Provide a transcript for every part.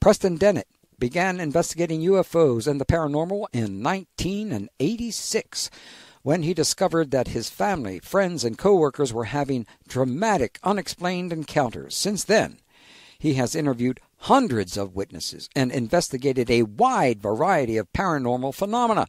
Preston Dennett began investigating UFOs and the paranormal in 1986 when he discovered that his family, friends, and coworkers were having dramatic, unexplained encounters. Since then, he has interviewed hundreds of witnesses and investigated a wide variety of paranormal phenomena.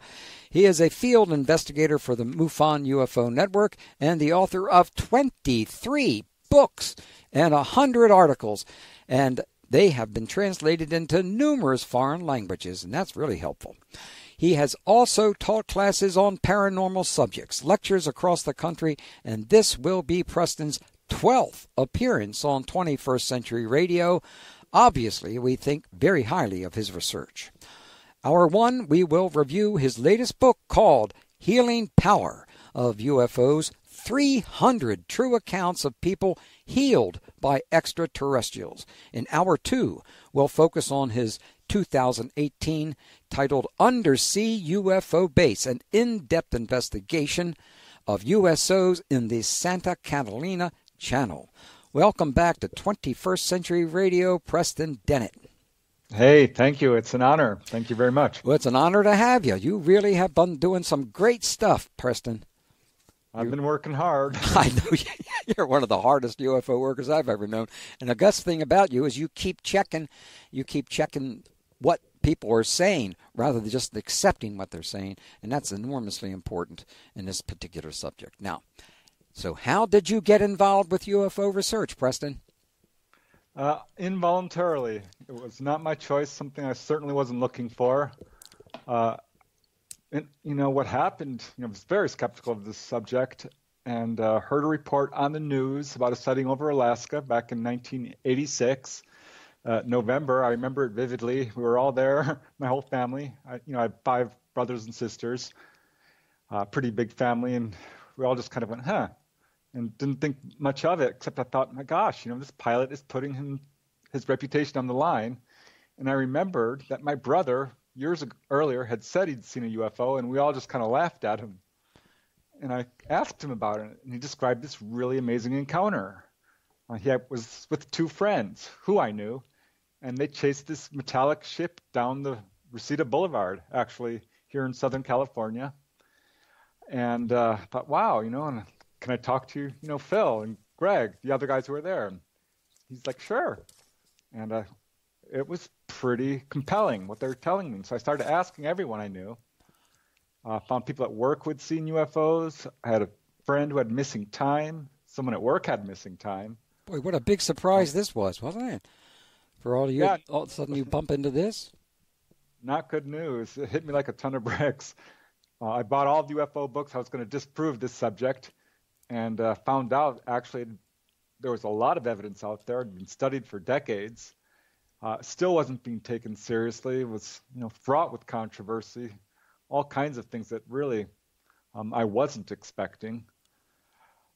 He is a field investigator for the MUFON UFO Network and the author of 23 books and 100 articles. And they have been translated into numerous foreign languages, and that's really helpful. He has also taught classes on paranormal subjects, lectures across the country, and this will be Preston's 12th appearance on 21st Century Radio. Obviously, we think very highly of his research. Hour one, we will review his latest book called Healing Power of UFOs 300 True Accounts of People Healed by Extraterrestrials. In hour two, we'll focus on his 2018 titled Undersea UFO Base, an in depth investigation of USOs in the Santa Catalina Channel. Welcome back to 21st Century Radio, Preston Dennett. Hey, thank you. It's an honor. Thank you very much. Well, it's an honor to have you. You really have been doing some great stuff, Preston. I've been working hard. I know you're one of the hardest UFO workers I've ever known. And the best thing about you is you keep checking, you keep checking what people are saying rather than just accepting what they're saying, and that's enormously important in this particular subject. Now, so, how did you get involved with UFO research, Preston? Uh, involuntarily. It was not my choice, something I certainly wasn't looking for. Uh, and, you know, what happened, you know, I was very skeptical of this subject and uh, heard a report on the news about a sighting over Alaska back in 1986. Uh, November, I remember it vividly. We were all there, my whole family. I, you know, I have five brothers and sisters, uh, pretty big family, and we all just kind of went, huh, and didn't think much of it, except I thought, my gosh, you know, this pilot is putting him, his reputation on the line. And I remembered that my brother, years earlier, had said he'd seen a UFO, and we all just kind of laughed at him. And I asked him about it, and he described this really amazing encounter. Uh, he was with two friends who I knew, and they chased this metallic ship down the Reseda Boulevard, actually, here in Southern California. And uh, thought, wow, you know, and can I talk to you know Phil and Greg, the other guys who were there? And he's like, sure. And uh, it was pretty compelling what they were telling me. So I started asking everyone I knew. Uh, found people at work who had seen UFOs. I had a friend who had missing time. Someone at work had missing time. Boy, what a big surprise this was, wasn't it? For all of you, yeah. all of a sudden you bump into this. Not good news. It hit me like a ton of bricks. Uh, I bought all the UFO books. I was going to disprove this subject and uh, found out actually there was a lot of evidence out there, had been studied for decades, uh, still wasn't being taken seriously, was you know fraught with controversy, all kinds of things that really um, I wasn't expecting,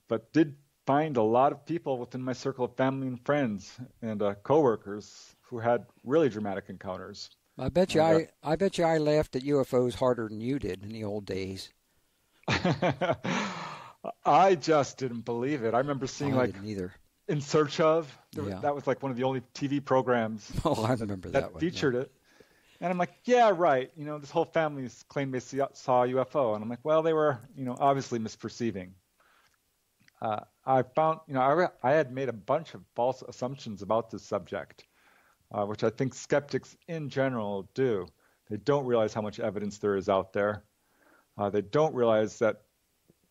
but did find a lot of people within my circle of family and friends and uh, coworkers who had really dramatic encounters. I bet you and, uh, I I bet you I laughed at UFOs harder than you did in the old days. I just didn't believe it. I remember seeing I like either. In Search of. Yeah. That was like one of the only TV programs. Oh, I remember that, that one, featured yeah. it. And I'm like, yeah, right. You know, this whole family claimed they see, saw a UFO, and I'm like, well, they were, you know, obviously misperceiving. Uh, I found, you know, I, I had made a bunch of false assumptions about this subject, uh, which I think skeptics in general do. They don't realize how much evidence there is out there. Uh, they don't realize that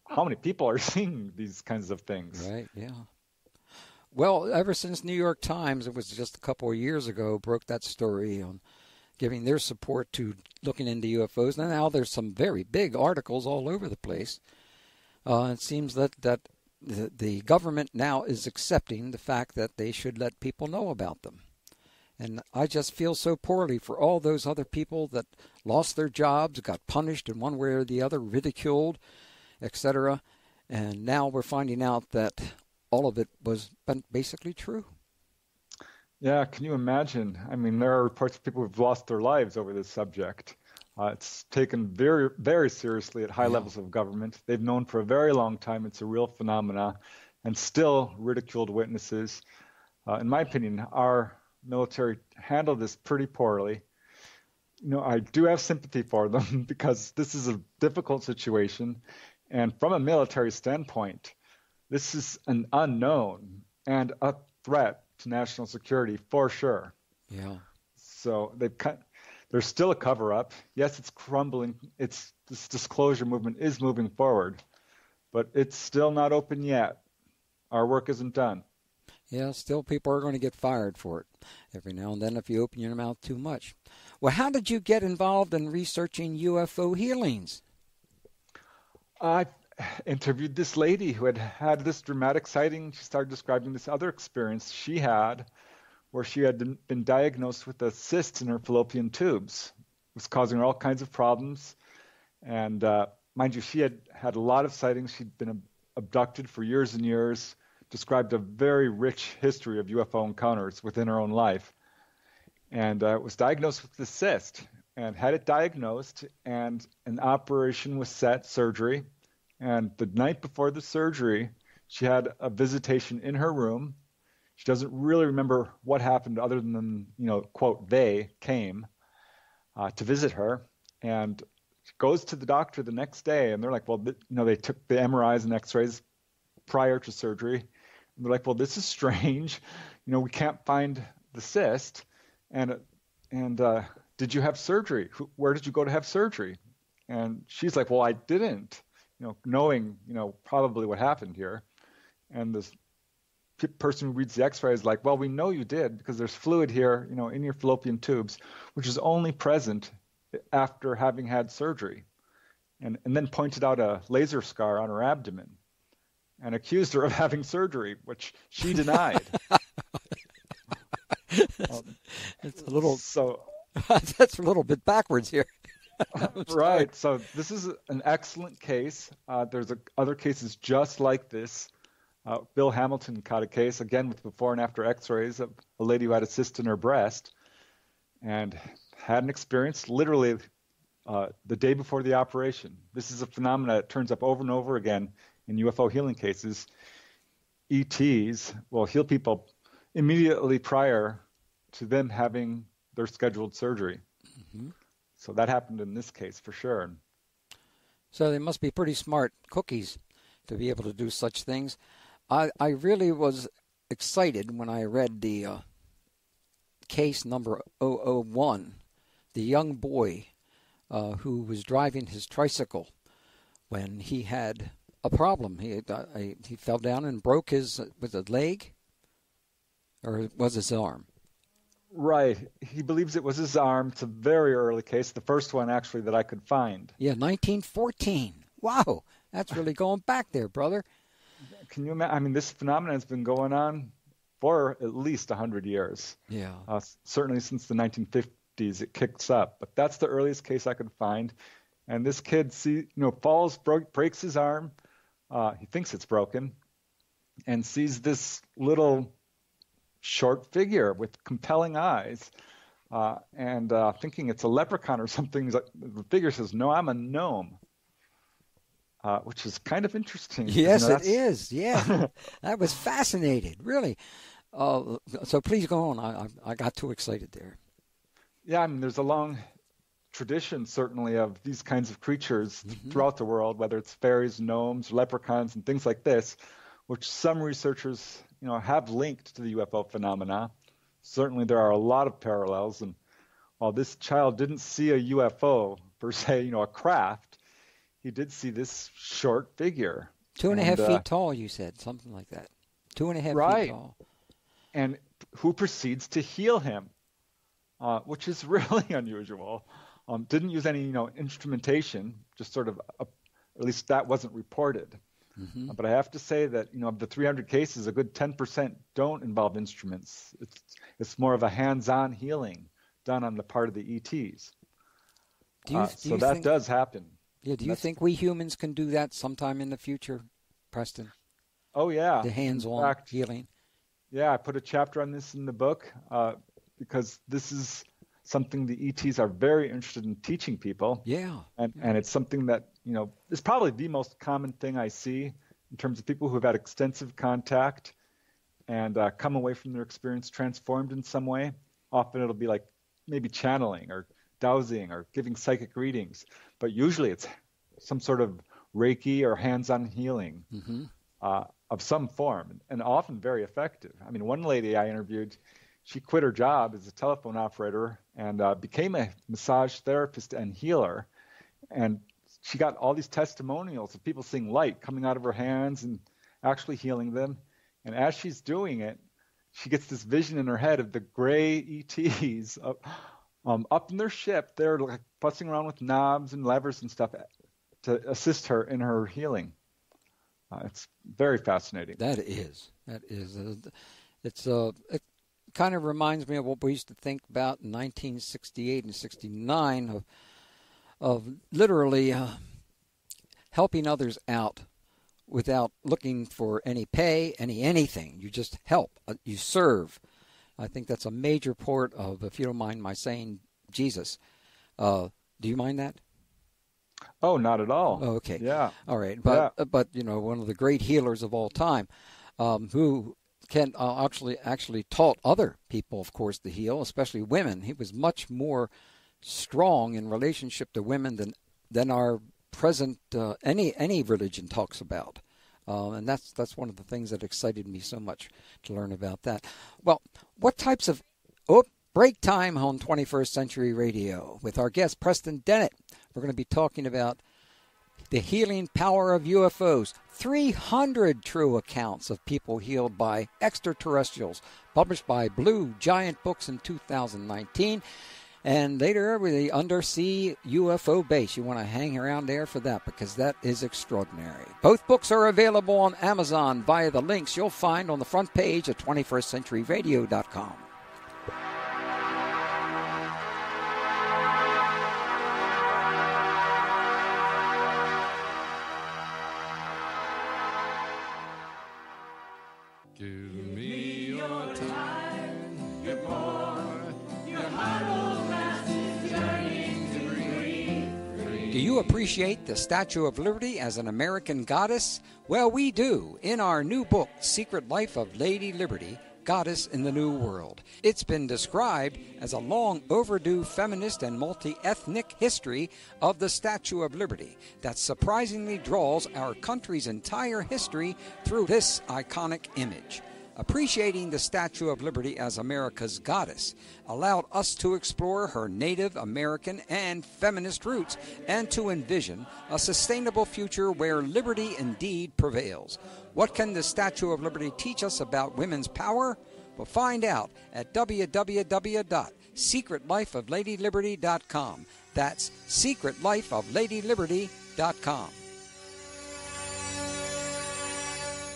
how many people are seeing these kinds of things? Right. Yeah. Well, ever since New York Times, it was just a couple of years ago, broke that story on giving their support to looking into UFOs. And now there's some very big articles all over the place. Uh, it seems that that the, the government now is accepting the fact that they should let people know about them. And I just feel so poorly for all those other people that lost their jobs, got punished in one way or the other, ridiculed, etc. And now we're finding out that all of it was basically true. Yeah, can you imagine? I mean, there are reports of people who've lost their lives over this subject. Uh, it's taken very, very seriously at high yeah. levels of government. They've known for a very long time it's a real phenomena, and still ridiculed witnesses, uh, in my opinion, our military handled this pretty poorly. You know, I do have sympathy for them because this is a difficult situation. And from a military standpoint, this is an unknown and a threat to national security for sure. Yeah. So they've cut. There's still a cover up. Yes, it's crumbling. It's this disclosure movement is moving forward, but it's still not open yet. Our work isn't done. Yeah, still people are going to get fired for it every now and then if you open your mouth too much. Well, how did you get involved in researching UFO healings? I interviewed this lady who had had this dramatic sighting. She started describing this other experience she had where she had been diagnosed with a cyst in her fallopian tubes. It was causing her all kinds of problems. And uh, mind you, she had had a lot of sightings. She'd been abducted for years and years, described a very rich history of UFO encounters within her own life, and uh, was diagnosed with the cyst and had it diagnosed, and an operation was set, surgery. And the night before the surgery, she had a visitation in her room she doesn't really remember what happened other than, you know, quote, they came uh, to visit her and she goes to the doctor the next day and they're like, well, you know, they took the MRIs and x-rays prior to surgery. And they're like, well, this is strange. You know, we can't find the cyst. And, and, uh, did you have surgery? Where did you go to have surgery? And she's like, well, I didn't, you know, knowing, you know, probably what happened here. And this person who reads the X-ray is like, well, we know you did because there's fluid here, you know, in your fallopian tubes, which is only present after having had surgery, and and then pointed out a laser scar on her abdomen, and accused her of having surgery, which she denied. um, it's a little so. that's a little bit backwards here. right. So this is an excellent case. Uh, there's a, other cases just like this uh, Bill Hamilton caught a case again with before and after X-rays of a lady who had a cyst in her breast, and had an experience literally uh, the day before the operation. This is a phenomenon that turns up over and over again in UFO healing cases. ETs will heal people immediately prior to them having their scheduled surgery. Mm-hmm. So that happened in this case for sure. So they must be pretty smart cookies to be able to do such things. I, I really was excited when I read the uh, case number 001, the young boy uh, who was driving his tricycle when he had a problem. He uh, he fell down and broke his with a leg, or was his arm. Right. He believes it was his arm. It's a very early case, the first one actually that I could find. Yeah, 1914. Wow, that's really going back there, brother can you imagine? I mean, this phenomenon has been going on for at least 100 years. Yeah. Uh, certainly since the 1950s, it kicks up. But that's the earliest case I could find. And this kid, see, you know, falls, broke, breaks his arm. Uh, he thinks it's broken, and sees this little short figure with compelling eyes, uh, and uh, thinking it's a leprechaun or something. The figure says, "No, I'm a gnome." uh, which is kind of interesting. Yes, you know, it is. Yeah, I was fascinated, really. Uh, so please go on. I, I got too excited there. Yeah, I mean, there's a long tradition, certainly, of these kinds of creatures mm-hmm. throughout the world, whether it's fairies, gnomes, leprechauns, and things like this, which some researchers, you know, have linked to the UFO phenomena. Certainly, there are a lot of parallels, and while this child didn't see a UFO per se, you know, a craft, he did see this short figure. Two and, and a half uh, feet tall, you said, something like that. Two and a half right. feet tall. And who proceeds to heal him, uh, which is really unusual. Um, didn't use any, you know, instrumentation, just sort of, a, at least that wasn't reported. Mm-hmm. But I have to say that, you know, of the 300 cases, a good 10% don't involve instruments. It's, it's more of a hands-on healing done on the part of the ETs. You, uh, so that think... does happen. Yeah, do you think we humans can do that sometime in the future, Preston? Oh yeah, the hands-on healing. Yeah, I put a chapter on this in the book uh, because this is something the ETs are very interested in teaching people. Yeah, and yeah. and it's something that you know is probably the most common thing I see in terms of people who have had extensive contact and uh, come away from their experience transformed in some way. Often it'll be like maybe channeling or dowsing or giving psychic readings, but usually it's some sort of Reiki or hands-on healing mm-hmm. uh, of some form, and often very effective. I mean, one lady I interviewed, she quit her job as a telephone operator and uh, became a massage therapist and healer, and she got all these testimonials of people seeing light coming out of her hands and actually healing them. And as she's doing it, she gets this vision in her head of the gray ETs up, um, up in their ship. They're like fussing around with knobs and levers and stuff to assist her in her healing. Uh, it's very fascinating. That is. That is. Uh, it's uh, it kind of reminds me of what we used to think about in 1968 and 69 of of literally uh, helping others out without looking for any pay, any anything. You just help. Uh, you serve. I think that's a major part of, if you don't mind my saying, Jesus. Uh, do you mind that? Oh, not at all. Oh, okay. Yeah. All right. But yeah. but you know, one of the great healers of all time, um, who can uh, actually actually taught other people, of course, to heal, especially women. He was much more strong in relationship to women than than our present uh, any any religion talks about. Uh, and that's that's one of the things that excited me so much to learn about that. Well, what types of oh break time on 21st Century Radio with our guest Preston Dennett. We're going to be talking about the healing power of UFOs. 300 true accounts of people healed by extraterrestrials, published by Blue Giant Books in 2019. And later the undersea UFO base. You want to hang around there for that because that is extraordinary. Both books are available on Amazon via the links you'll find on the front page at 21stcenturyradio.com. appreciate the Statue of Liberty as an American goddess? Well, we do in our new book, Secret Life of Lady Liberty Goddess in the New World. It's been described as a long overdue feminist and multi ethnic history of the Statue of Liberty that surprisingly draws our country's entire history through this iconic image. Appreciating the Statue of Liberty as America's goddess allowed us to explore her Native American and feminist roots and to envision a sustainable future where liberty indeed prevails. What can the Statue of Liberty teach us about women's power? We'll find out at www.secretlifeofladyliberty.com. That's secretlifeofladyliberty.com.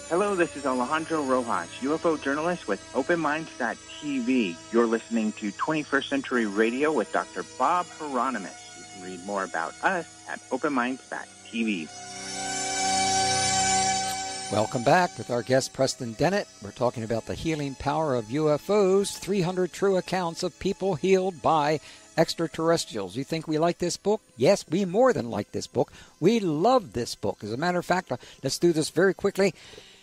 Hello, this is Alejandro Rojas, UFO journalist with OpenMinds.tv. You're listening to 21st Century Radio with Dr. Bob Hieronimus. You can read more about us at OpenMinds.tv. Welcome back with our guest Preston Dennett. We're talking about the healing power of UFOs, 300 true accounts of people healed by extraterrestrials. You think we like this book? Yes, we more than like this book. We love this book. As a matter of fact, uh, let's do this very quickly.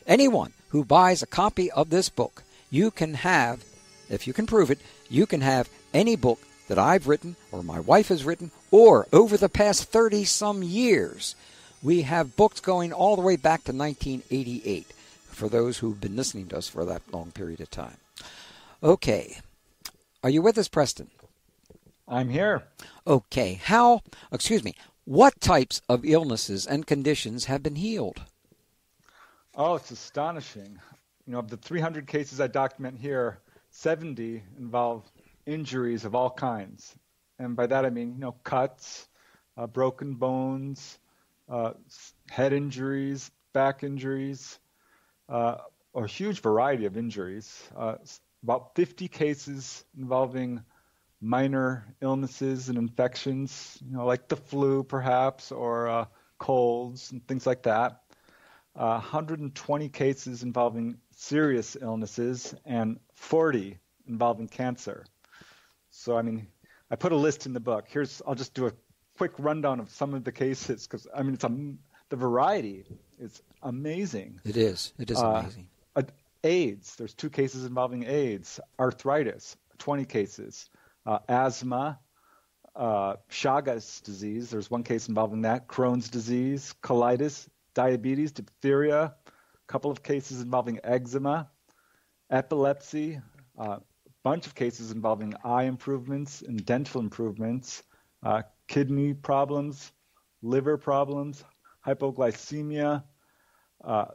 Anyone who buys a copy of this book, you can have, if you can prove it, you can have any book that I've written or my wife has written or over the past 30 some years. We have books going all the way back to 1988 for those who've been listening to us for that long period of time. Okay. Are you with us, Preston? I'm here. Okay. How, excuse me, what types of illnesses and conditions have been healed? Oh, it's astonishing. You know, of the 300 cases I document here, 70 involve injuries of all kinds. And by that I mean, you know, cuts, uh, broken bones, uh, head injuries, back injuries, uh, a huge variety of injuries. Uh, about 50 cases involving minor illnesses and infections, you know, like the flu perhaps, or uh, colds and things like that uh, 120 cases involving serious illnesses and 40 involving cancer. So, I mean, I put a list in the book. Here's, I'll just do a quick rundown of some of the cases because, I mean, it's a, the variety is amazing. It is. It is uh, amazing. AIDS, there's two cases involving AIDS. Arthritis, 20 cases. Uh, asthma, uh, Chagas disease, there's one case involving that. Crohn's disease, colitis, diabetes, diphtheria, a couple of cases involving eczema, epilepsy, a uh, bunch of cases involving eye improvements and dental improvements, uh, kidney problems, liver problems, hypoglycemia, uh,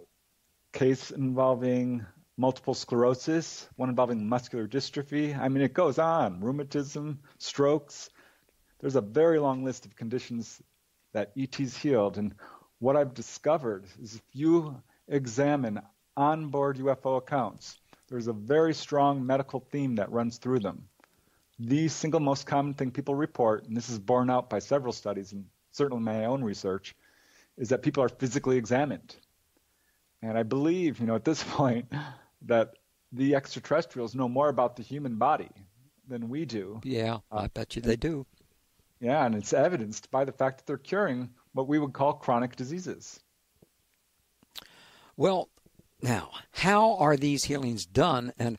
case involving multiple sclerosis, one involving muscular dystrophy. I mean, it goes on rheumatism, strokes. There's a very long list of conditions that ET's healed. And what I've discovered is if you examine onboard UFO accounts, there's a very strong medical theme that runs through them. The single most common thing people report, and this is borne out by several studies and certainly my own research, is that people are physically examined. And I believe, you know, at this point, that the extraterrestrials know more about the human body than we do. Yeah, I bet you uh, they do. Yeah, and it's evidenced by the fact that they're curing what we would call chronic diseases. Well, now, how are these healings done, and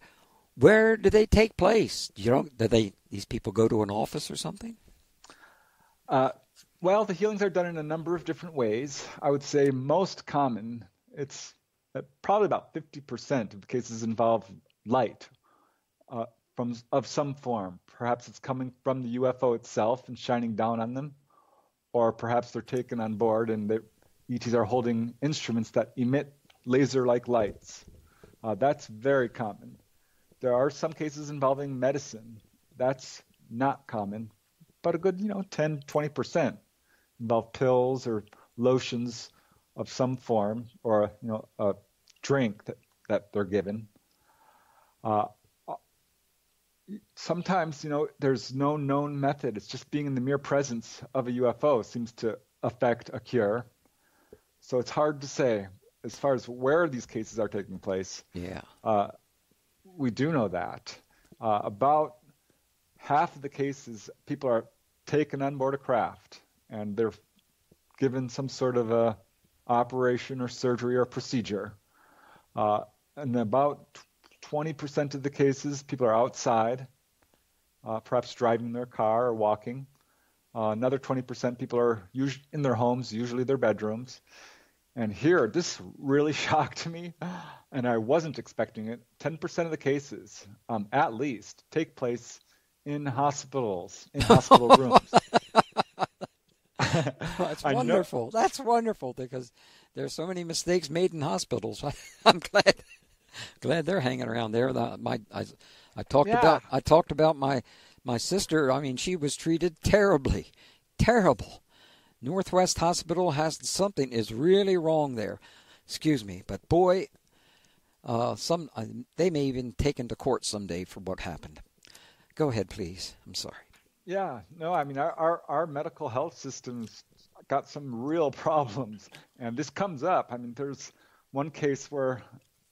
where do they take place? You know, do they these people go to an office or something? Uh, well, the healings are done in a number of different ways. I would say most common, it's uh, probably about 50% of the cases involve light uh, from of some form. Perhaps it's coming from the UFO itself and shining down on them, or perhaps they're taken on board and the ETs are holding instruments that emit laser-like lights. Uh, that's very common. There are some cases involving medicine. That's not common, but a good, you know, 10, 20% involve pills or lotions of some form or you know a drink that, that they're given. Uh, sometimes you know there's no known method. It's just being in the mere presence of a UFO seems to affect a cure. So it's hard to say as far as where these cases are taking place. Yeah. Uh, we do know that uh, about half of the cases people are taken on board a craft and they're given some sort of a operation or surgery or procedure. Uh, in about 20% of the cases, people are outside, uh, perhaps driving their car or walking. Uh, another 20% people are us- in their homes, usually their bedrooms. And here, this really shocked me, and I wasn't expecting it. 10% of the cases, um, at least, take place in hospitals, in hospital rooms. That's wonderful. That's wonderful because there's so many mistakes made in hospitals. I'm glad glad they're hanging around there. The, my I, I talked yeah. about I talked about my my sister. I mean, she was treated terribly, terrible. Northwest Hospital has something is really wrong there. Excuse me, but boy, uh, some uh, they may even taken to court someday for what happened. Go ahead, please. I'm sorry. Yeah, no, I mean our, our, our medical health systems got some real problems, and this comes up. I mean, there's one case where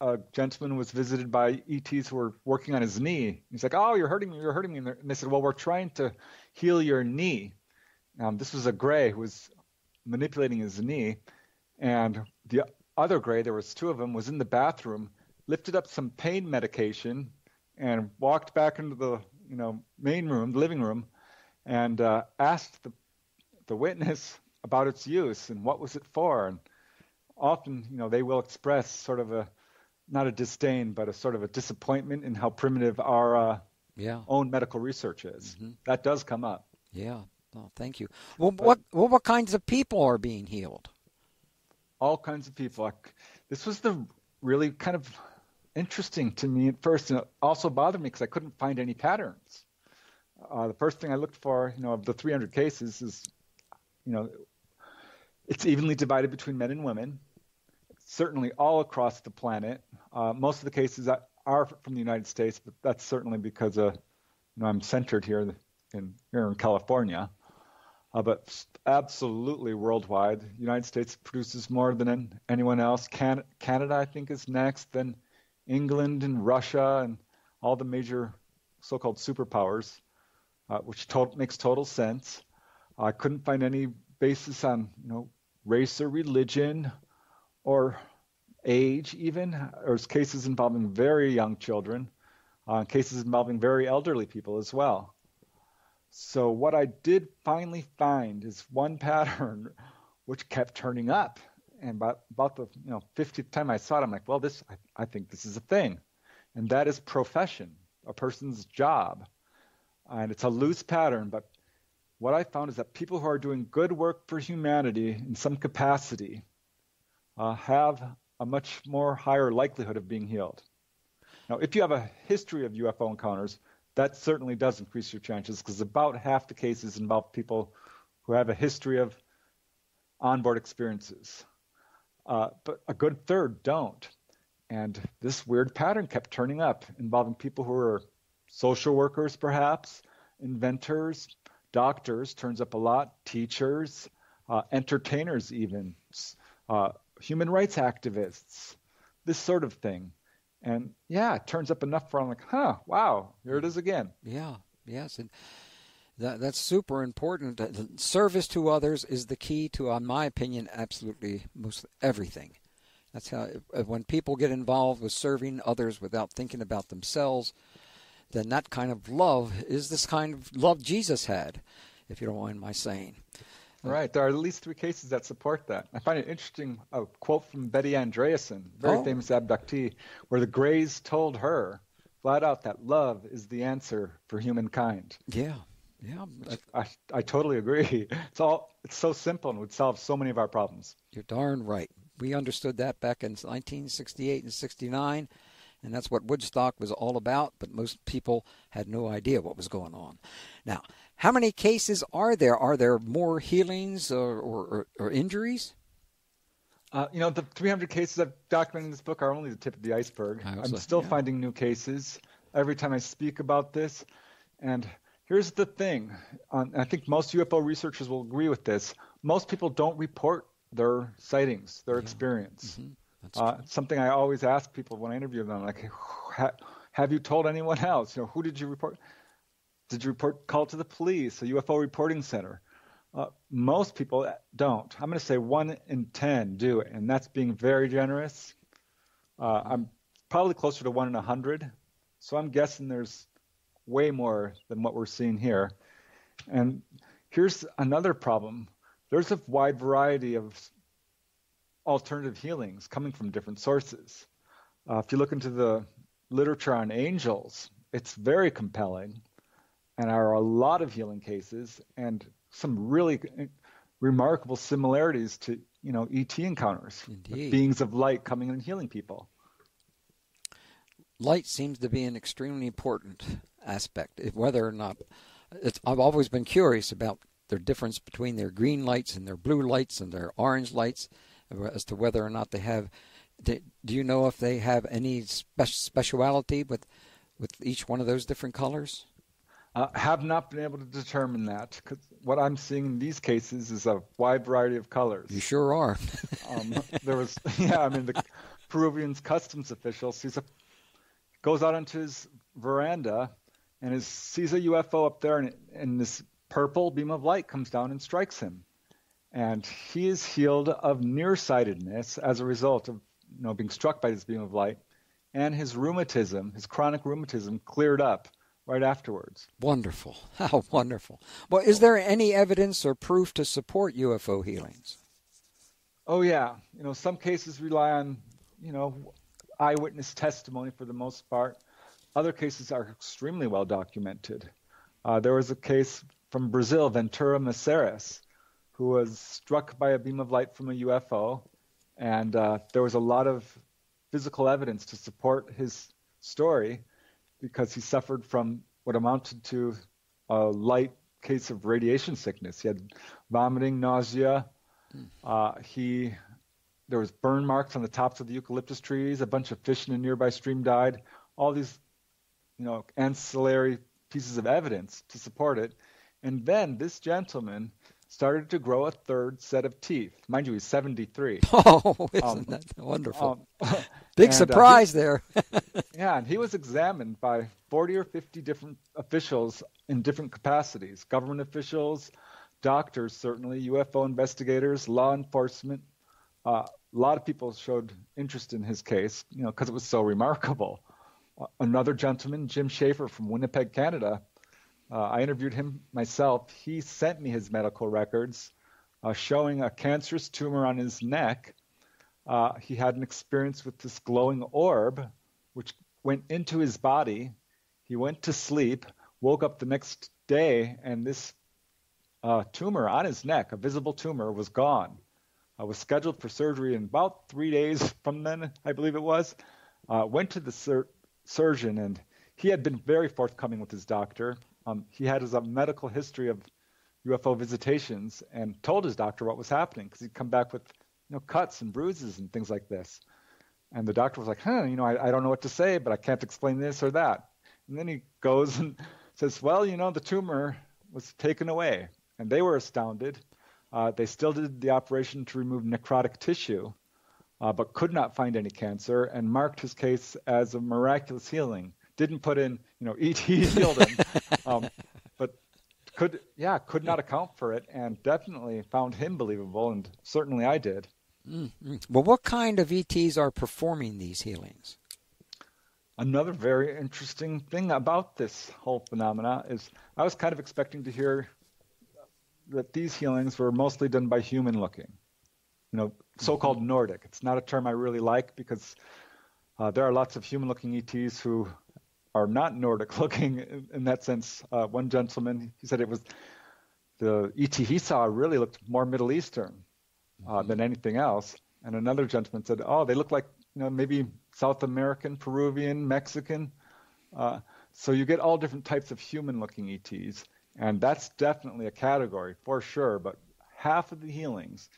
a gentleman was visited by ETs who were working on his knee. He's like, "Oh, you're hurting me, you're hurting me," and they said, "Well, we're trying to heal your knee." Um, this was a gray who was manipulating his knee, and the other gray, there was two of them, was in the bathroom, lifted up some pain medication, and walked back into the you know main room, the living room and uh, asked the, the witness about its use and what was it for. And often, you know, they will express sort of a not a disdain, but a sort of a disappointment in how primitive our uh, yeah. own medical research is. Mm-hmm. That does come up. Yeah. Oh, thank you. Well, but, what well, what kinds of people are being healed? All kinds of people. This was the really kind of interesting to me at first, and it also bothered me because I couldn't find any patterns. Uh, the first thing I looked for, you know, of the 300 cases is, you know, it's evenly divided between men and women, certainly all across the planet. Uh, most of the cases are from the United States, but that's certainly because, uh, you know, I'm centered here in here in California. Uh, but absolutely worldwide, the United States produces more than anyone else. Can- Canada, I think, is next. Then England and Russia and all the major so-called superpowers uh, which to- makes total sense. I couldn't find any basis on you know race or religion or age, even. There's cases involving very young children, uh, cases involving very elderly people as well. So what I did finally find is one pattern which kept turning up. And about, about the you know 50th time I saw it, I'm like, well, this I, I think this is a thing, and that is profession, a person's job, and it's a loose pattern. But what I found is that people who are doing good work for humanity in some capacity uh, have a much more higher likelihood of being healed. Now, if you have a history of UFO encounters, that certainly does increase your chances because about half the cases involve people who have a history of onboard experiences. Uh, but a good third don't. And this weird pattern kept turning up, involving people who are social workers, perhaps, inventors, doctors, turns up a lot, teachers, uh, entertainers, even, uh, human rights activists, this sort of thing. And yeah, it turns up enough for I'm like, huh, wow, here it is again. Yeah, yes. And that, that's super important. Service to others is the key to, in my opinion, absolutely most everything. That's how, uh, when people get involved with serving others without thinking about themselves, then that kind of love is this kind of love Jesus had, if you don't mind my saying. Right. There are at least three cases that support that. I find it interesting a quote from Betty Andreasson, very oh. famous abductee, where the Greys told her flat out that love is the answer for humankind. Yeah. Yeah. I, I totally agree. It's all it's so simple and would solve so many of our problems. You're darn right. We understood that back in 1968 and 69 and that's what Woodstock was all about, but most people had no idea what was going on. Now, how many cases are there? Are there more healings or, or, or injuries? Uh, you know, the 300 cases I've documented in this book are only the tip of the iceberg. I'm still yeah. finding new cases every time I speak about this. And here's the thing um, I think most UFO researchers will agree with this. Most people don't report their sightings, their yeah. experience. Mm-hmm. Uh, something I always ask people when I interview them, like, have you told anyone else? You know, who did you report? Did you report call to the police, a UFO reporting center? Uh, most people don't. I'm going to say one in ten do it, and that's being very generous. Uh, I'm probably closer to one in a hundred, so I'm guessing there's way more than what we're seeing here. And here's another problem: there's a wide variety of alternative healings coming from different sources. Uh, if you look into the literature on angels, it's very compelling and are a lot of healing cases and some really uh, remarkable similarities to you know ET encounters, beings of light coming and healing people. Light seems to be an extremely important aspect, whether or not I've always been curious about the difference between their green lights and their blue lights and their orange lights, uh, as to whether or not they have. Do you know if they have any spe- speciality with with each one of those different colors? Uh, have not been able to determine that because what I'm seeing in these cases is a wide variety of colors. You sure are. um, there was, yeah, I mean, the Peruvian's customs official sees a, goes out onto his veranda and is, sees a UFO up there, and, and this purple beam of light comes down and strikes him. And he is healed of nearsightedness as a result of you know, being struck by this beam of light. And his rheumatism, his chronic rheumatism, cleared up right afterwards. Wonderful. How wonderful. Well, is there any evidence or proof to support UFO healings? Oh, yeah. You know, some cases rely on, you know, eyewitness testimony for the most part. Other cases are extremely well documented. Uh, there was a case from Brazil, Ventura Maceiras, who was struck by a beam of light from a UFO, and uh, there was a lot of physical evidence to support his story because he suffered from what amounted to a light case of radiation sickness. He had vomiting, nausea. Hmm. Uh, he there was burn marks on the tops of the eucalyptus trees. A bunch of fish in a nearby stream died. All these, you know, ancillary pieces of evidence to support it. And then this gentleman started to grow a third set of teeth. Mind you, he's 73. Oh, isn't um, that wonderful? Um, Big and, surprise uh, he, there. yeah, and he was examined by 40 or 50 different officials in different capacities government officials, doctors, certainly, UFO investigators, law enforcement, uh, a lot of people showed interest in his case, you know, because it was so remarkable. Uh, another gentleman, Jim Schaefer from Winnipeg, Canada, uh, I interviewed him myself. He sent me his medical records uh, showing a cancerous tumor on his neck. Uh, he had an experience with this glowing orb, which went into his body. He went to sleep, woke up the next day, and this uh, tumor on his neck, a visible tumor, was gone. I was scheduled for surgery in about three days from then, I believe it was. Uh, went to the sur- surgeon, and he had been very forthcoming with his doctor. Um, he had his, a medical history of UFO visitations and told his doctor what was happening because he'd come back with you know cuts and bruises and things like this. And the doctor was like, huh, you know, I, I don't know what to say, but I can't explain this or that. And then he goes and says, well, you know, the tumor was taken away. And they were astounded. Uh, they still did the operation to remove necrotic tissue, uh, but could not find any cancer and marked his case as a miraculous healing. Didn't put in, you know, ET healed him, um, but could, yeah, could not account for it and definitely found him believable, and certainly I did. Mm-hmm. Well, what kind of ETs are performing these healings? Another very interesting thing about this whole phenomena is I was kind of expecting to hear that these healings were mostly done by human looking, you know, so-called mm-hmm. Nordic. It's not a term I really like because uh, there are lots of human-looking ETs who are not Nordic-looking in, in, that sense. Uh, one gentleman, he said it was the ET he saw really looked more Middle Eastern uh, mm-hmm. than anything else. And another gentleman said, "Oh, they look like you know maybe South American, Peruvian, Mexican." Uh, so you get all different types of human-looking ETs. And that's definitely a category for sure. But half of the healings,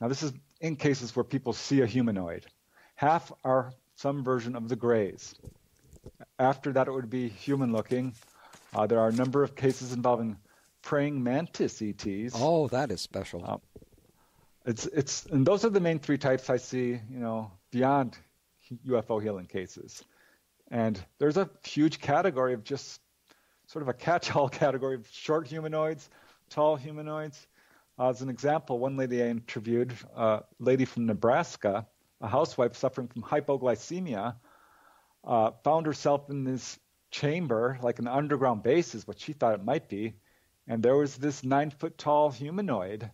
now this is in cases where people see a humanoid, half are some version of the grays. After that, it would be human looking. Uh, there are a number of cases involving praying mantis ETs. Oh, that is special. It's it's and those are the main three types I see. You know, beyond UFO healing cases, and there's a huge category of just sort of a catch-all category of short humanoids, tall humanoids. Uh, as an example, one lady I interviewed, a lady from Nebraska, a housewife suffering from hypoglycemia, uh, found herself in this chamber, like an underground base is what she thought it might be, and there was this nine-foot tall humanoid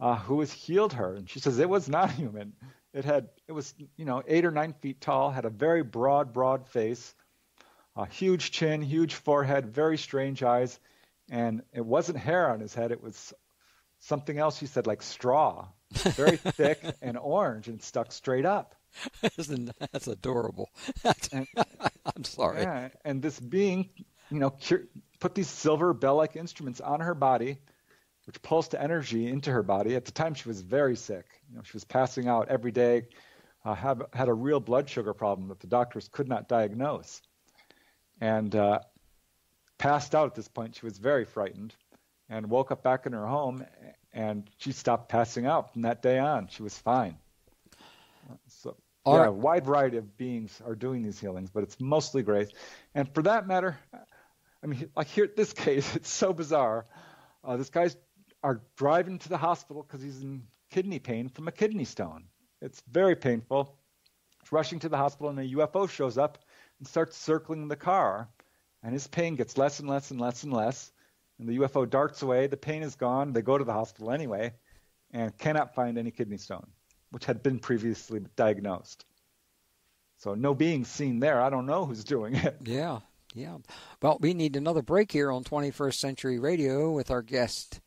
uh, who has healed her. And she says it was not human. It had, it was, you know, eight or nine feet tall, had a very broad, broad face, a huge chin, huge forehead, very strange eyes, and it wasn't hair on his head. It was something else. He said like straw, very thick and orange, and stuck straight up. Isn't That's adorable. and, I'm sorry. Yeah, and this being, you know, put these silver bell-like instruments on her body, which pulsed energy into her body. At the time, she was very sick. You know, she was passing out every day. Uh, have, had a real blood sugar problem that the doctors could not diagnose and uh, passed out at this point. She was very frightened and woke up back in her home, and she stopped passing out from that day on. She was fine. So, All yeah, right. a wide variety of beings are doing these healings, but it's mostly grays. And for that matter, I mean, like here, this case, it's so bizarre. Uh, this guy's are driving to the hospital because he's in kidney pain from a kidney stone. It's very painful. He's rushing to the hospital, and a UFO shows up and starts circling the car. And his pain gets less and less and less and less. And the UFO darts away. The pain is gone. They go to the hospital anyway and cannot find any kidney stone, which had been previously diagnosed. So no being seen there. I don't know who's doing it. Yeah, yeah. Well, we need another break here on 21st Century Radio with our guest.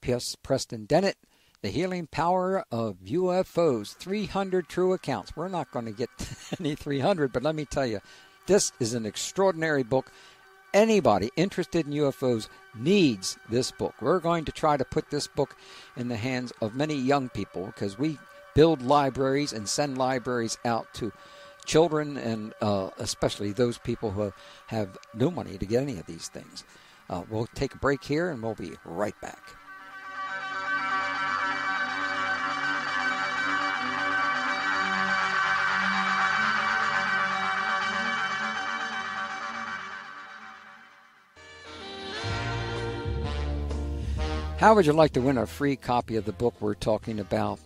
Preston Dennett. The Healing Power of UFOs 300 True Accounts. We're not going to get any 300, but let me tell you, this is an extraordinary book. Anybody interested in UFOs needs this book. We're going to try to put this book in the hands of many young people because we build libraries and send libraries out to children and uh, especially those people who have no money to get any of these things. Uh, we'll take a break here and we'll be right back. How would you like to win a free copy of the book we're talking about?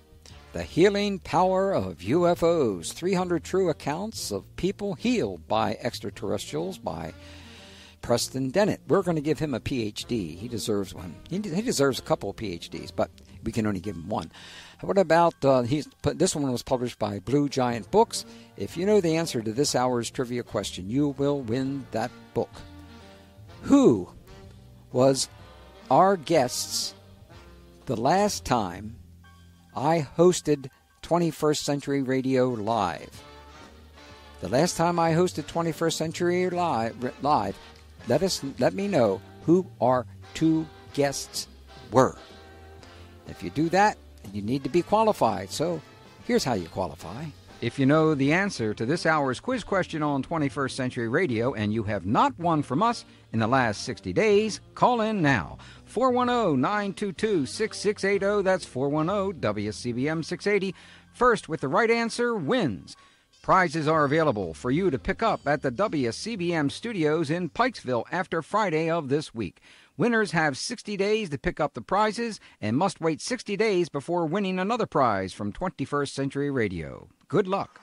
The Healing Power of UFOs 300 True Accounts of People Healed by Extraterrestrials by Preston Dennett. We're going to give him a PhD. He deserves one. He, he deserves a couple of PhDs, but we can only give him one. What about uh, he's this one was published by Blue Giant Books. If you know the answer to this hour's trivia question, you will win that book. Who was our guests the last time I hosted 21st Century Radio Live? The last time I hosted 21st Century Live, live let us let me know who our two guests were. If you do that, you need to be qualified. So here's how you qualify. If you know the answer to this hour's quiz question on 21st Century Radio and you have not won from us in the last 60 days, call in now. 410 922 6680. That's 410 WCBM 680. First with the right answer wins. Prizes are available for you to pick up at the WCBM studios in Pikesville after Friday of this week. Winners have 60 days to pick up the prizes and must wait 60 days before winning another prize from 21st Century Radio. Good luck.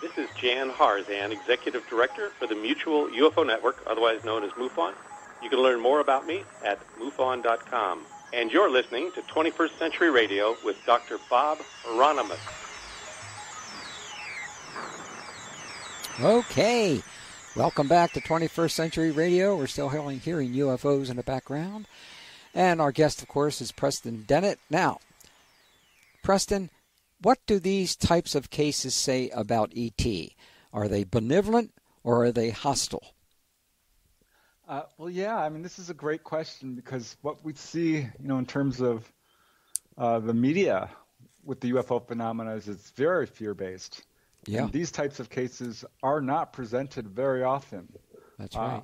This is Jan Harzan, Executive Director for the Mutual UFO Network, otherwise known as MUFON. You can learn more about me at MUFON.com. And you're listening to 21st Century Radio with Dr. Bob Hieronimus. Okay. Welcome back to 21st Century Radio. We're still hearing, hearing UFOs in the background. And our guest, of course, is Preston Dennett. Now, Preston, what do these types of cases say about ET? Are they benevolent or are they hostile? Uh, well, yeah. I mean, this is a great question because what we see, you know, in terms of uh, the media with the UFO phenomena is it's very fear-based. Yeah. And these types of cases are not presented very often. That's uh, right. Uh,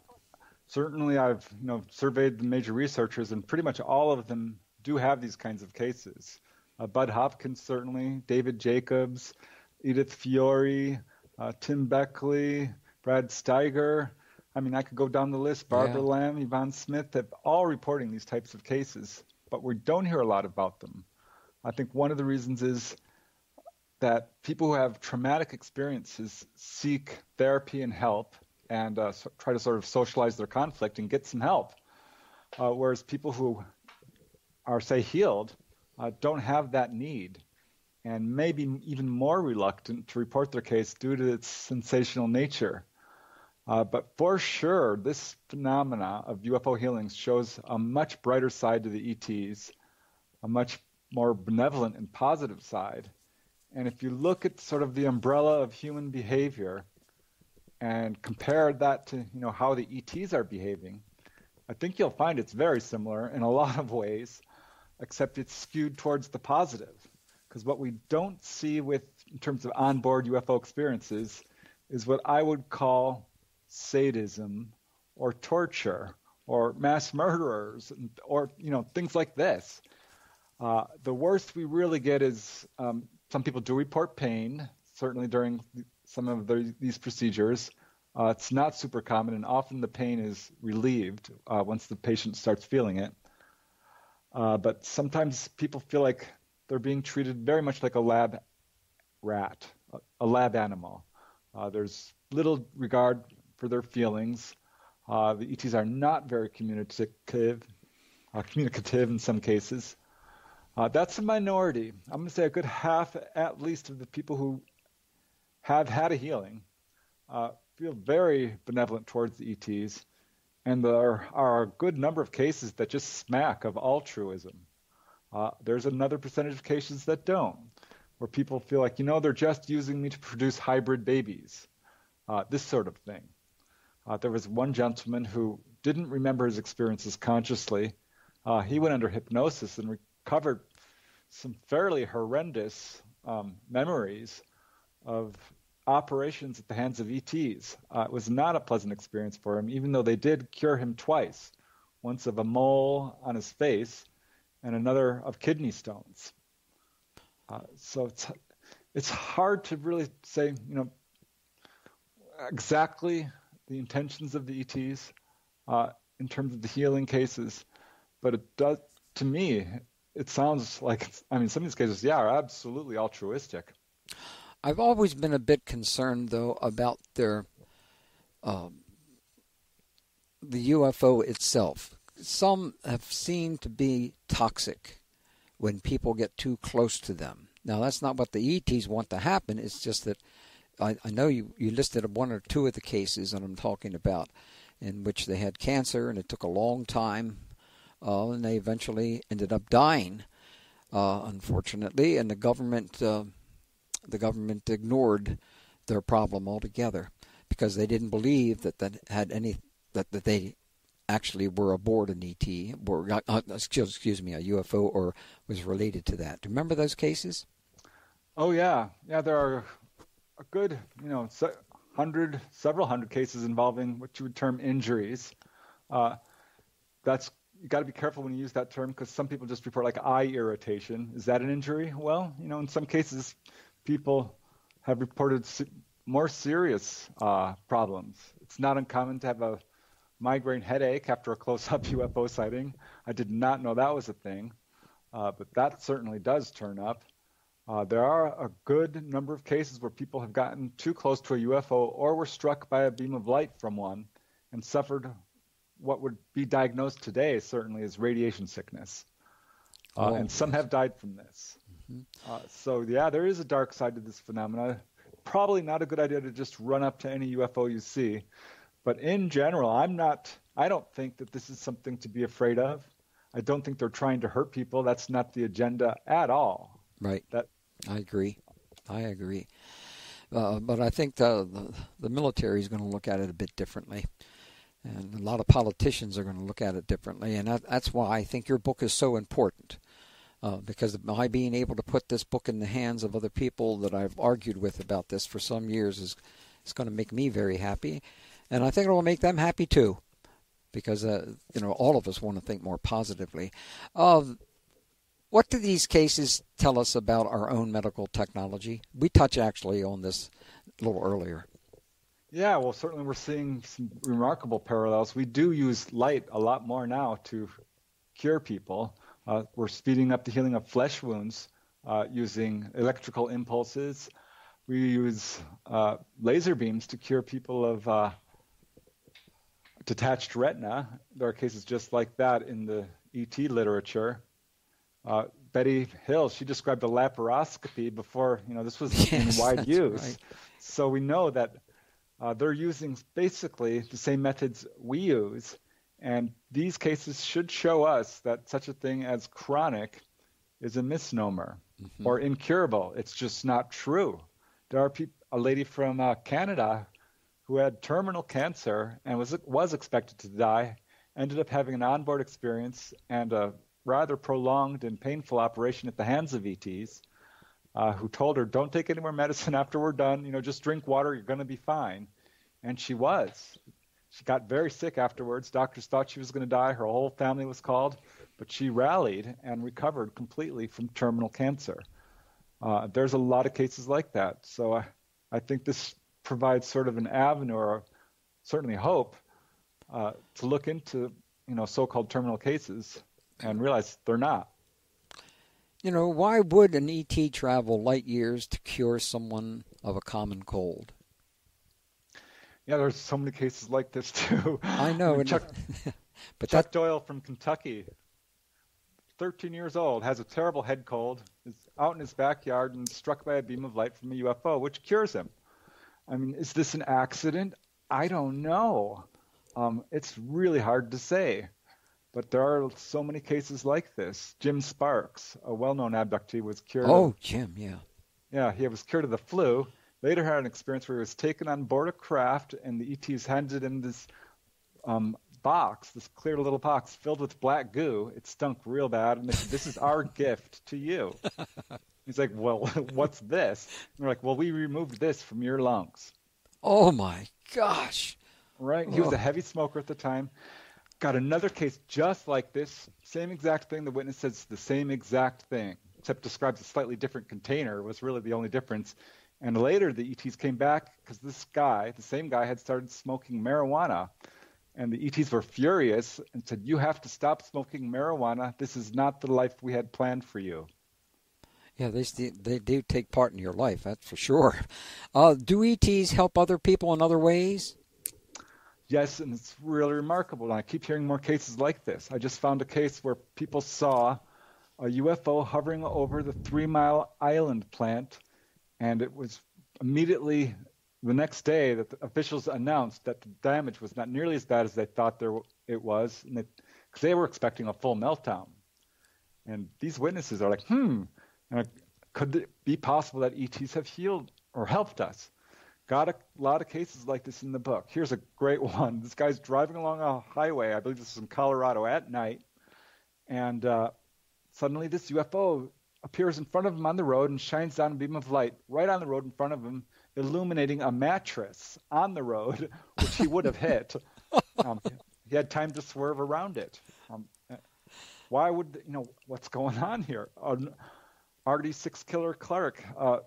certainly, I've you know surveyed the major researchers, and pretty much all of them do have these kinds of cases. Uh, Bud Hopkins certainly, David Jacobs, Edith Fiore, uh, Tim Beckley, Brad Steiger. I mean, I could go down the list. Barbara yeah. Lamb, Yvonne Smith, they're all reporting these types of cases, but we don't hear a lot about them. I think one of the reasons is that people who have traumatic experiences seek therapy and help and uh, so try to sort of socialize their conflict and get some help. Uh, whereas people who are, say, healed uh, don't have that need and maybe even more reluctant to report their case due to its sensational nature. Uh, but for sure, this phenomena of UFO healings shows a much brighter side to the ETs, a much more benevolent and positive side. And if you look at sort of the umbrella of human behavior and compare that to you know how the ETs are behaving, I think you'll find it's very similar in a lot of ways, except it's skewed towards the positive. Because what we don't see with in terms of onboard UFO experiences is what I would call sadism or torture or mass murderers or you know things like this. Uh, the worst we really get is um, some people do report pain, certainly during some of the, these procedures. Uh, it's not super common, and often the pain is relieved uh, once the patient starts feeling it. Uh, but sometimes people feel like they're being treated very much like a lab rat, a, lab animal. Uh, there's little regard for their feelings. Uh, the ETs are not very communicative, uh, communicative in some cases. Uh, that's a minority. I'm going to say a good half, at least, of the people who have had a healing uh, feel very benevolent towards the ETs, and there are a good number of cases that just smack of altruism. Uh, there's another percentage of cases that don't, where people feel like, you know, they're just using me to produce hybrid babies, uh, this sort of thing. Uh, there was one gentleman who didn't remember his experiences consciously. Uh, he went under hypnosis and covered some fairly horrendous um, memories of operations at the hands of ETs. Uh, it was not a pleasant experience for him, even though they did cure him twice once of a mole on his face and another of kidney stones. Uh, so it's, it's hard to really say, you know, exactly the intentions of the ETs uh, in terms of the healing cases, but it does, to me, it sounds like I mean some of these cases, yeah, are absolutely altruistic. I've always been a bit concerned though about their um, the UFO itself. Some have seemed to be toxic when people get too close to them. Now that's not what the ETs want to happen. It's just that I, I know you, you listed one or two of the cases that I'm talking about in which they had cancer and it took a long time uh, and they eventually ended up dying, uh, unfortunately, and the government uh, the government ignored their problem altogether because they didn't believe that that had any that, that they actually were aboard an ET, were uh, uh, excuse, excuse me, a UFO, or was related to that. Do you remember those cases? Oh yeah, yeah. There are a good, you know, hundred, several hundred cases involving what you would term injuries. Uh, that's you got to be careful when you use that term because some people just report like eye irritation. Is that an injury? Well, you know, in some cases, people have reported more serious uh, problems. It's not uncommon to have a migraine headache after a close-up UFO sighting. I did not know that was a thing, uh, but that certainly does turn up. Uh, there are a good number of cases where people have gotten too close to a UFO or were struck by a beam of light from one and suffered what would be diagnosed today certainly is radiation sickness. Uh, oh, and some have died from this. Mm-hmm. Uh, so, yeah, there is a dark side to this phenomena. Probably not a good idea to just run up to any UFO you see. But in general, I'm not, I don't think that this is something to be afraid of. I don't think they're trying to hurt people. That's not the agenda at all. Right. That I agree. I agree. Uh, but I think the, the, the military is going to look at it a bit differently, and a lot of politicians are going to look at it differently, and that, that's why I think your book is so important. Uh, because my being able to put this book in the hands of other people that I've argued with about this for some years is is going to make me very happy, and I think it will make them happy too, because uh, you know all of us want to think more positively. Uh, what do these cases tell us about our own medical technology? We touch actually on this a little earlier. Yeah, well, certainly we're seeing some remarkable parallels. We do use light a lot more now to cure people. Uh, we're speeding up the healing of flesh wounds uh, using electrical impulses. We use uh, laser beams to cure people of uh, detached retina. There are cases just like that in the ET literature. Uh, Betty Hill, she described a laparoscopy before, you know, this was yes, in wide use. Right. So we know that uh, they're using basically the same methods we use. And these cases should show us that such a thing as chronic is a misnomer mm-hmm. or incurable. It's just not true. There are people, a lady from uh, Canada who had terminal cancer and was was expected to die, ended up having an onboard experience and a rather prolonged and painful operation at the hands of ETs, uh, who told her, "Don't take any more medicine after we're done. You know, just drink water. You're going to be fine." And she was. She got very sick afterwards. Doctors thought she was going to die. Her whole family was called, but she rallied and recovered completely from terminal cancer. Uh, there's a lot of cases like that. So I, I think this provides sort of an avenue or certainly hope uh, to look into, you know, so-called terminal cases and realize they're not. You know, why would an ET travel light years to cure someone of a common cold? Yeah, there's so many cases like this too. I know. Chuck, but Chuck that... Doyle from Kentucky, 13 years old, has a terrible head cold, is out in his backyard and struck by a beam of light from a UFO, which cures him. I mean, is this an accident? I don't know. Um, it's really hard to say. But there are so many cases like this. Jim Sparks, a well-known abductee, was cured. Oh, of, Jim, yeah. Yeah, he was cured of the flu. Later had an experience where he was taken on board a craft, and the ETs handed him this um, box, this clear little box filled with black goo. It stunk real bad, and they said, "This is our gift to you." He's like, "Well, what's this?" And they're like, "Well, we removed this from your lungs." Oh my gosh! Right? He was a heavy smoker at the time got another case just like this, same exact thing. The witness says the same exact thing, except describes a slightly different container. Was really the only difference. And later, the ETs came back because this guy, the same guy, had started smoking marijuana. And the ETs were furious and said, You have to stop smoking marijuana. This is not the life we had planned for you. Yeah, they they do take part in your life, that's for sure. Uh, do ETs help other people in other ways? Yes, and it's really remarkable. And I keep hearing more cases like this. I just found a case where people saw a UFO hovering over the Three Mile Island plant, and it was immediately the next day that officials announced that the damage was not nearly as bad as they thought there it was, because they, they, were expecting a full meltdown. And these witnesses are like, hmm, could it be possible that ETs have healed or helped us? Got a lot of cases like this in the book. Here's a great one. This guy's driving along a highway. I believe this is in Colorado at night, and uh, suddenly this UFO appears in front of him on the road and shines down a beam of light right on the road in front of him, illuminating a mattress on the road, which he would have hit. Um, he had time to swerve around it. Um, why would you know what's going on here? Um, Ardy Sixkiller Clarke uh,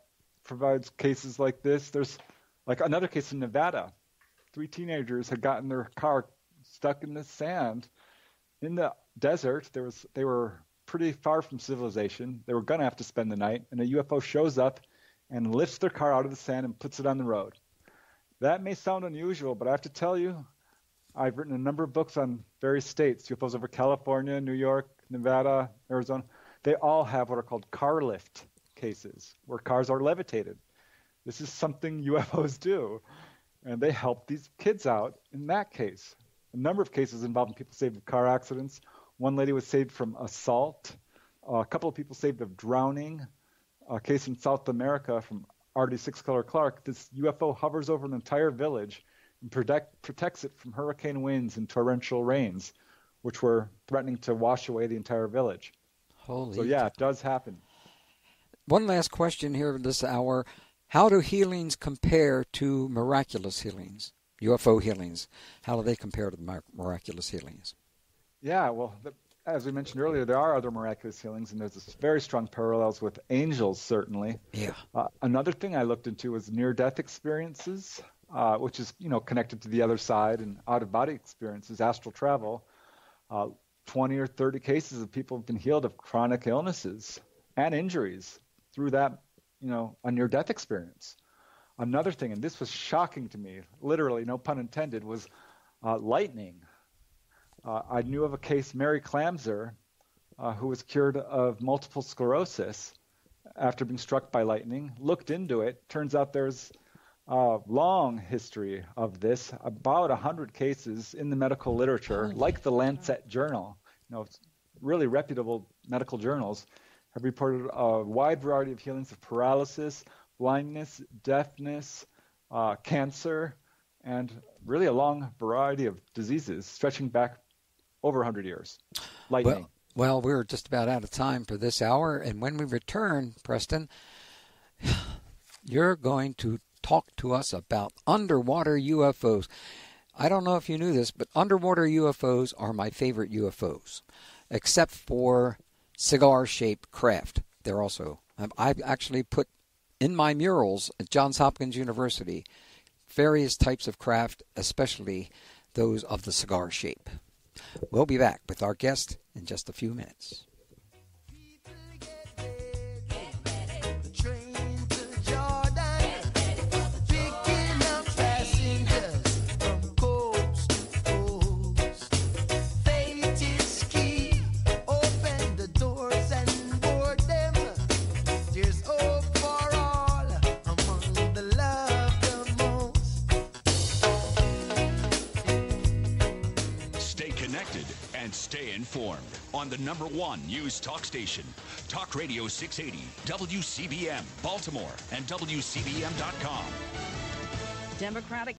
provides cases like this. There's like another case in Nevada. Three teenagers had gotten their car stuck in the sand in the desert. There was they were pretty far from civilization. They were going to have to spend the night, and a UFO shows up and lifts their car out of the sand and puts it on the road. That may sound unusual, but I have to tell you, I've written a number of books on various states, UFOs over California, New York, Nevada, Arizona. They all have what are called car lift cases, where cars are levitated. This is something UFOs do, and they help these kids out in that case. A number of cases involving people saved in car accidents one lady was saved from assault. Uh, a couple of people saved of drowning. A case in South America from Ardy Sixkiller Clarke. This UFO hovers over an entire village and protect, protects it from hurricane winds and torrential rains, which were threatening to wash away the entire village. Holy so yeah, it does happen. One last question here this hour: How do healings compare to miraculous healings, UFO healings? How do they compare to the miraculous healings? Yeah, well, the, as we mentioned earlier, there are other miraculous healings, and there's very strong parallels with angels, certainly. Yeah. Uh, another thing I looked into was near-death experiences, uh, which is you know connected to the other side, and out-of-body experiences, astral travel. Uh, 20 or 30 cases of people have been healed of chronic illnesses and injuries through that, you know, a near-death experience. Another thing, and this was shocking to me, literally, no pun intended, was uh, lightning. Uh, I knew of a case, Mary Klamser, uh, who was cured of multiple sclerosis after being struck by lightning. Looked into it. Turns out there's a long history of this, about 100 cases in the medical literature, like the Lancet Journal. You know, really reputable medical journals have reported a wide variety of healings of paralysis, blindness, deafness, uh, cancer, and really a long variety of diseases stretching back over 100 years. Lightning. Well, well, we're just about out of time for this hour. And when we return, Preston, you're going to talk to us about underwater UFOs. I don't know if you knew this, but underwater UFOs are my favorite UFOs, except for cigar shaped craft. They're also, I've actually put in my murals at Johns Hopkins University various types of craft, especially those of the cigar shape. We'll be back with our guest in just a few minutes. Informed on the number one news talk station, Talk Radio 680, WCBM, Baltimore, and WCBM.com. Democratic